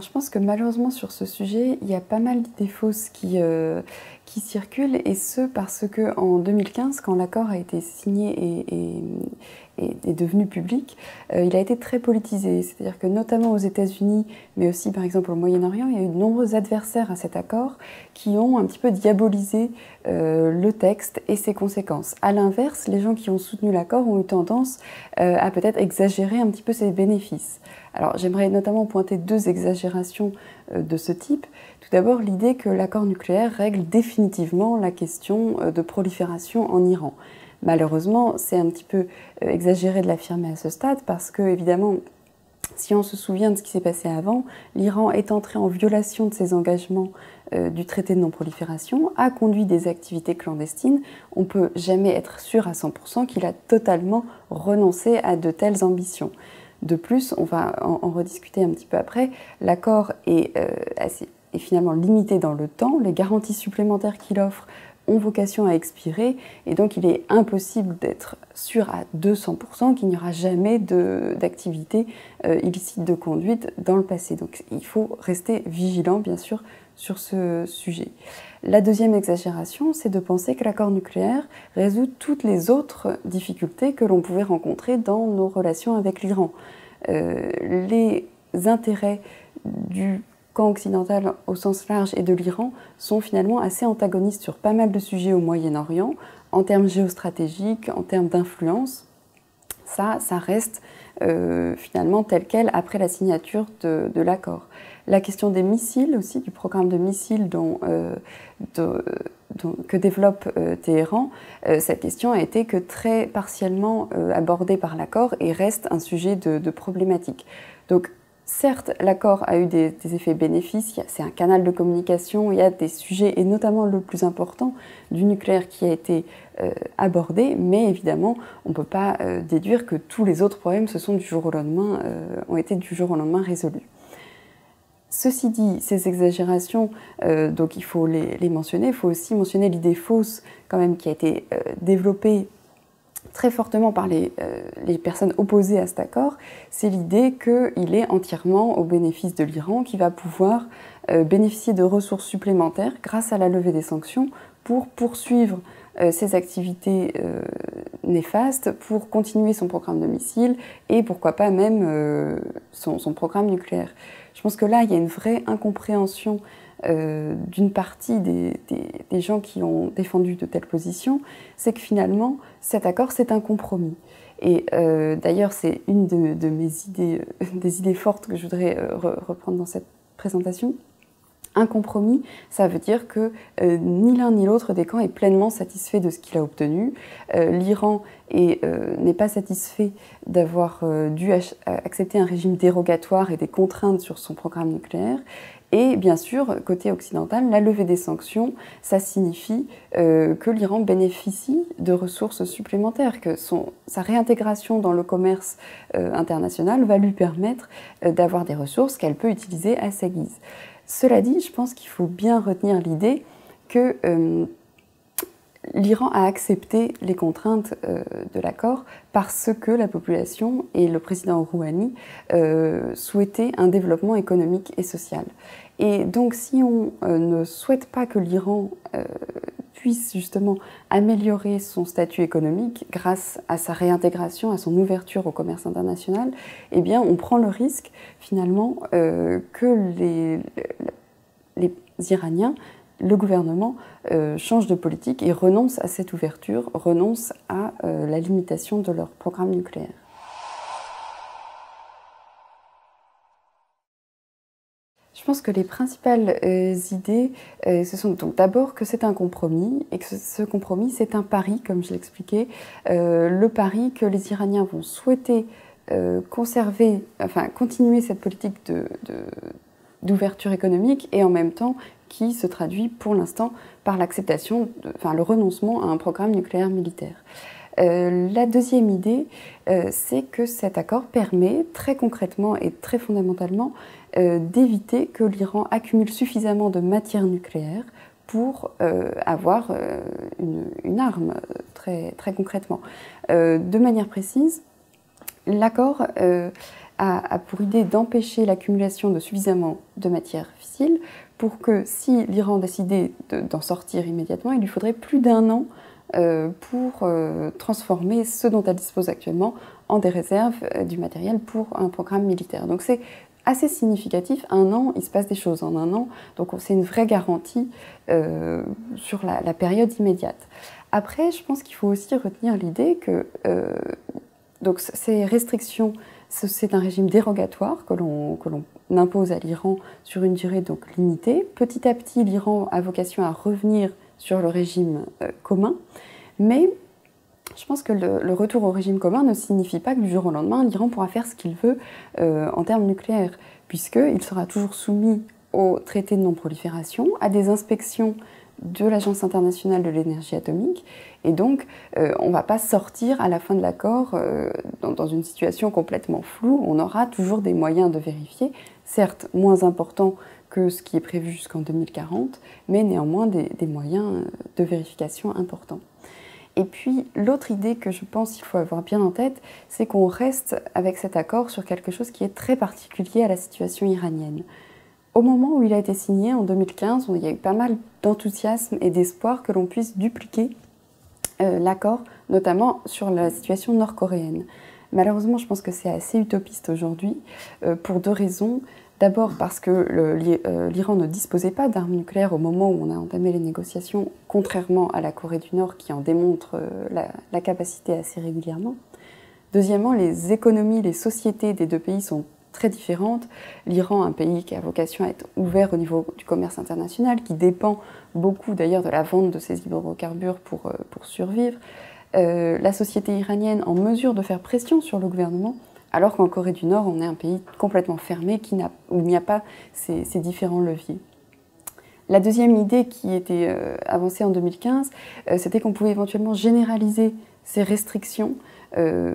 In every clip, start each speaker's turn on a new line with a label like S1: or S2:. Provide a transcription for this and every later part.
S1: Je pense que malheureusement sur ce sujet, il y a pas mal d'idées fausses qui, euh, circulent, et ce parce que en 2015, quand l'accord a été signé et, devenu public, euh, il a été très politisé. C'est-à-dire que notamment aux États-Unis, mais aussi par exemple au Moyen-Orient, il y a eu de nombreux adversaires à cet accord qui ont un petit peu diabolisé euh, le texte et ses conséquences. À l'inverse, les gens qui ont soutenu l'accord ont eu tendance à peut-être exagérer un petit peu ses bénéfices. Alors j'aimerais notamment pointer deux exagérations euh, de ce type. Tout d'abord l'idée que l'accord nucléaire règle définitivement la question euh, de prolifération en Iran. Malheureusement, c'est un petit peu euh, exagéré de l'affirmer à ce stade parce que, évidemment, si on se souvient de ce qui s'est passé avant, l'Iran est entré en violation de ses engagements du traité de non-prolifération, a conduit des activités clandestines. On ne peut jamais être sûr à 100% qu'il a totalement renoncé à de telles ambitions. De plus, on va en, rediscuter un petit peu après, l'accord euh, est, finalement limité dans le temps, les garanties supplémentaires qu'il offre ont vocation à expirer, et donc il est impossible d'être sûr à 200% qu'il n'y aura jamais d'activité euh, illicite de conduite dans le passé. Donc il faut rester vigilant, bien sûr, sur ce sujet. La deuxième exagération, c'est de penser que l'accord nucléaire résout toutes les autres difficultés que l'on pouvait rencontrer dans nos relations avec l'Iran. Euh, les intérêts du camp occidental au sens large et de l'Iran sont finalement assez antagonistes sur pas mal de sujets au Moyen-Orient, en termes géostratégiques, en termes d'influence. Ça, ça reste euh, finalement tel quel après la signature de, l'accord. La question des missiles aussi, du programme de missiles dont, euh, que développe euh, Téhéran, cette question a été que très partiellement abordée par l'accord et reste un sujet de, de problématique. Donc Certes, l'accord a eu des, effets bénéfices, c'est un canal de communication, il y a des sujets, et notamment le plus important, du nucléaire qui a été euh, abordé, mais évidemment, on ne peut pas euh, déduire que tous les autres problèmes se sont du jour au lendemain, euh, ont été du jour au lendemain résolus. Ceci dit, ces exagérations, donc il faut les, les, mentionner, il faut aussi mentionner l'idée fausse quand même qui a été développée très fortement par les, euh, personnes opposées à cet accord, c'est l'idée qu'il est entièrement au bénéfice de l'Iran, qui va pouvoir euh, bénéficier de ressources supplémentaires grâce à la levée des sanctions pour poursuivre euh, ses activités néfastes, pour continuer son programme de missiles et pourquoi pas même son, programme nucléaire. Je pense que là, il y a une vraie incompréhension euh, d'une partie des, gens qui ont défendu de telles positions, c'est que finalement, cet accord, c'est un compromis. Et euh, d'ailleurs, c'est une de, mes idées, euh, des idées fortes que je voudrais reprendre dans cette présentation. Un compromis, ça veut dire que ni l'un ni l'autre des camps est pleinement satisfait de ce qu'il a obtenu. L'Iran n'est pas satisfait d'avoir dû accepter un régime dérogatoire et des contraintes sur son programme nucléaire. Et bien sûr, côté occidental, la levée des sanctions, ça signifie euh, que l'Iran bénéficie de ressources supplémentaires, que son, sa réintégration dans le commerce euh, international va lui permettre euh, d'avoir des ressources qu'elle peut utiliser à sa guise. Cela dit, je pense qu'il faut bien retenir l'idée que l'Iran a accepté les contraintes euh, de l'accord parce que la population et le président Rouhani euh, souhaitaient un développement économique et social. Et donc si on euh, ne souhaite pas que l'Iran puisse justement améliorer son statut économique grâce à sa réintégration, à son ouverture au commerce international, eh bien on prend le risque finalement que les, les Iraniens le gouvernement euh, change de politique et renonce à cette ouverture, renonce à euh, la limitation de leur programme nucléaire. Je pense que les principales euh, idées, ce sont donc d'abord que c'est un compromis et que ce, compromis c'est un pari, comme je l'expliquais, le pari que les Iraniens vont souhaiter conserver, enfin continuer cette politique d'ouverture économique et en même temps qui se traduit pour l'instant par l'acceptation, enfin le renoncement à un programme nucléaire militaire. Euh, la deuxième idée, euh, c'est que cet accord permet très concrètement et très fondamentalement euh, d'éviter que l'Iran accumule suffisamment de matière nucléaire pour avoir une, arme très, très concrètement. de manière précise, l'accord a, pour idée d'empêcher l'accumulation de suffisamment de matières fissiles pour que si l'Iran décidait d'en sortir immédiatement, il lui faudrait plus d'un an euh, pour euh, transformer ce dont elle dispose actuellement en des réserves euh, du matériel pour un programme militaire. Donc c'est assez significatif. Un an, il se passe des choses en un an, donc c'est une vraie garantie sur la, période immédiate. Après, je pense qu'il faut aussi retenir l'idée que donc ces restrictions c'est un régime dérogatoire que l'on impose à l'Iran sur une durée donc limitée. Petit à petit, l'Iran a vocation à revenir sur le régime euh, commun, mais je pense que le, retour au régime commun ne signifie pas que du jour au lendemain, l'Iran pourra faire ce qu'il veut euh, en termes nucléaires, puisqu'il sera toujours soumis au traité de non-prolifération, à des inspections de l'Agence internationale de l'énergie atomique. Et donc, euh, on ne va pas sortir à la fin de l'accord euh, dans, une situation complètement floue. On aura toujours des moyens de vérifier, certes moins importants que ce qui est prévu jusqu'en 2040, mais néanmoins des, moyens de vérification importants. Et puis, l'autre idée que je pense qu'il faut avoir bien en tête, c'est qu'on reste avec cet accord sur quelque chose qui est très particulier à la situation iranienne. Au moment où il a été signé, en 2015, il y a eu pas mal d'enthousiasme et d'espoir que l'on puisse dupliquer euh, l'accord, notamment sur la situation nord-coréenne. Malheureusement, je pense que c'est assez utopiste aujourd'hui, euh, pour deux raisons. D'abord parce que euh, l'Iran ne disposait pas d'armes nucléaires au moment où on a entamé les négociations, contrairement à la Corée du Nord qui en démontre la, la capacité assez régulièrement. Deuxièmement, les économies, les sociétés des deux pays sont très différentes. L'Iran, un pays qui a vocation à être ouvert au niveau du commerce international, qui dépend beaucoup d'ailleurs de la vente de ses hydrocarbures pour, euh, pour survivre. Euh, la société iranienne en mesure de faire pression sur le gouvernement, alors qu'en Corée du Nord, on est un pays complètement fermé qui où il n'y a pas ces, différents leviers. La deuxième idée qui était euh, avancée en 2015, c'était qu'on pouvait éventuellement généraliser ces restrictions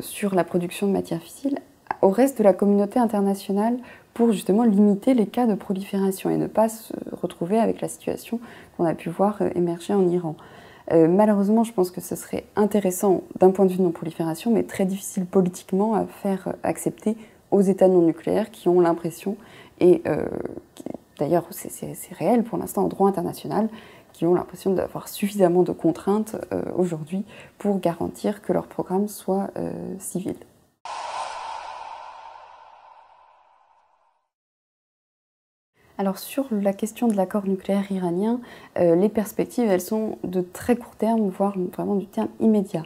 S1: sur la production de matières fissiles au reste de la communauté internationale pour justement limiter les cas de prolifération et ne pas se retrouver avec la situation qu'on a pu voir euh, émerger en Iran. Euh, malheureusement, je pense que ce serait intéressant d'un point de vue de non-prolifération, mais très difficile politiquement à faire accepter aux États non nucléaires qui ont l'impression, et euh, d'ailleurs c'est réel pour l'instant en droit international, qui ont l'impression d'avoir suffisamment de contraintes aujourd'hui pour garantir que leur programme soit civil. Alors sur la question de l'accord nucléaire iranien, euh, les perspectives, elles sont de très court terme, voire vraiment du terme immédiat.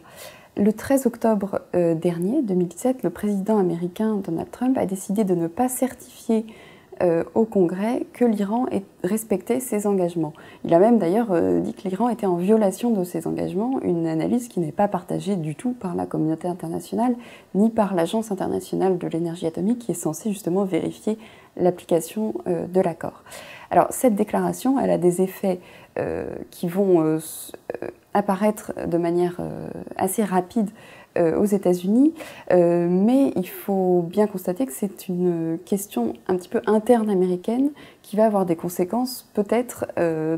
S1: Le 13 octobre euh, dernier, 2017, le président américain Donald Trump a décidé de ne pas certifier euh, au Congrès que l'Iran respectait ses engagements. Il a même d'ailleurs dit que l'Iran était en violation de ses engagements, une analyse qui n'est pas partagée du tout par la communauté internationale ni par l'Agence internationale de l'énergie atomique qui est censée justement vérifier l'application euh, de l'accord. Alors cette déclaration, elle a des effets euh, qui vont euh, apparaître de manière assez rapide aux États-Unis, mais il faut bien constater que c'est une question un petit peu interne américaine qui va avoir des conséquences peut-être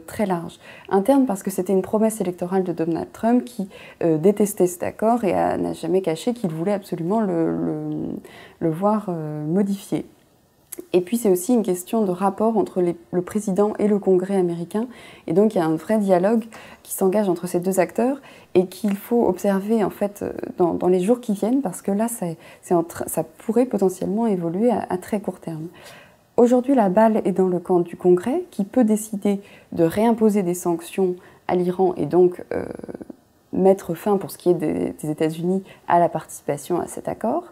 S1: très larges. Interne parce que c'était une promesse électorale de Donald Trump qui détestait cet accord et n'a jamais caché qu'il voulait absolument le voir modifié. Et puis c'est aussi une question de rapport entre le président et le Congrès américain. Et donc il y a un vrai dialogue qui s'engage entre ces deux acteurs et qu'il faut observer en fait euh, dans, les jours qui viennent parce que là ça pourrait potentiellement évoluer à, très court terme. Aujourd'hui la balle est dans le camp du Congrès qui peut décider de réimposer des sanctions à l'Iran et donc euh, mettre fin pour ce qui est des, États-Unis à la participation à cet accord.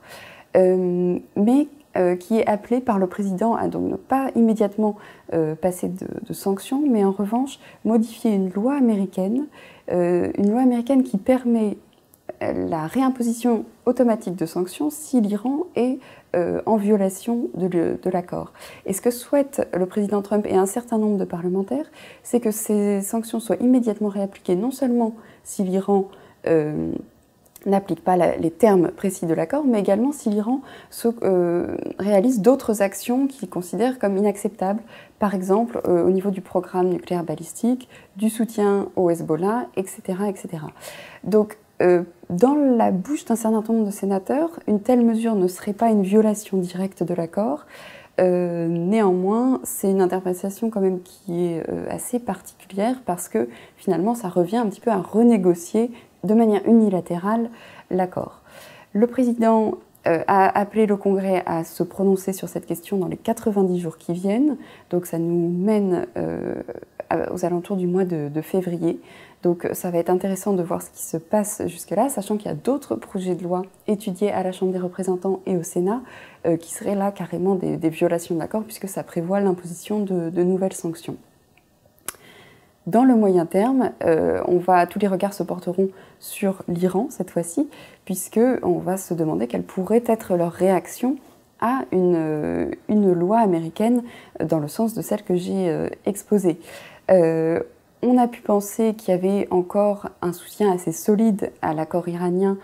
S1: Euh, mais euh, qui est appelé par le président à donc ne pas immédiatement euh, passer de, sanctions, mais en revanche modifier une loi américaine, euh, une loi américaine qui permet la réimposition automatique de sanctions si l'Iran est en violation de, l'accord. Et ce que souhaite le président Trump et un certain nombre de parlementaires, c'est que ces sanctions soient immédiatement réappliquées non seulement si l'Iran n'applique pas les termes précis de l'accord, mais également si l'Iran euh, réalise d'autres actions qu'il considère comme inacceptables, par exemple euh, au niveau du programme nucléaire balistique, du soutien au Hezbollah, etc. etc. Donc dans la bouche d'un certain nombre de sénateurs, une telle mesure ne serait pas une violation directe de l'accord. néanmoins, c'est une interprétation quand même qui est assez particulière parce que finalement, ça revient un petit peu à renégocier de manière unilatérale l'accord. Le président euh, a appelé le Congrès à se prononcer sur cette question dans les 90 jours qui viennent. Donc ça nous mène euh, aux alentours du mois de, février. Donc ça va être intéressant de voir ce qui se passe jusque-là, sachant qu'il y a d'autres projets de loi étudiés à la Chambre des représentants et au Sénat euh, qui seraient là carrément des, violations de l'accord puisque ça prévoit l'imposition de nouvelles sanctions. Dans le moyen terme, euh, on tous les regards se porteront sur l'Iran cette fois-ci, puisqu'on va se demander quelle pourrait être leur réaction à une, euh, loi américaine dans le sens de celle que j'ai euh, exposée. on a pu penser qu'il y avait encore un soutien assez solide à l'accord iranien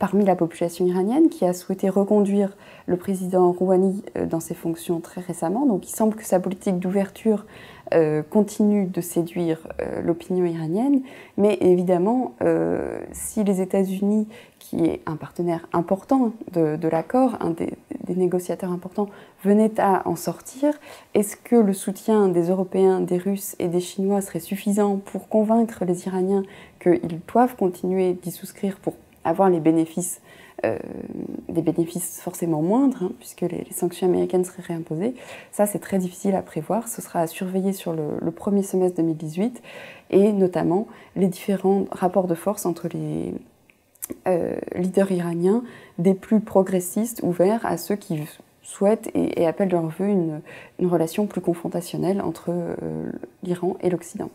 S1: parmi la population iranienne qui a souhaité reconduire le président Rouhani dans ses fonctions très récemment. Donc il semble que sa politique d'ouverture euh, continue de séduire euh, l'opinion iranienne, mais évidemment, euh, si les États-Unis, qui est un partenaire important de, l'accord, un des, négociateurs importants, venaient à en sortir, est-ce que le soutien des Européens, des Russes et des Chinois serait suffisant pour convaincre les Iraniens qu'ils doivent continuer d'y souscrire pour avoir les bénéfices euh, des bénéfices forcément moindres, hein, puisque les, sanctions américaines seraient réimposées. Ça, c'est très difficile à prévoir. Ce sera à surveiller sur le, premier semestre 2018, et notamment les différents rapports de force entre les euh, leaders iraniens, des plus progressistes, ouverts à ceux qui souhaitent et, appellent de leur vœu une, relation plus confrontationnelle entre euh, l'Iran et l'Occident.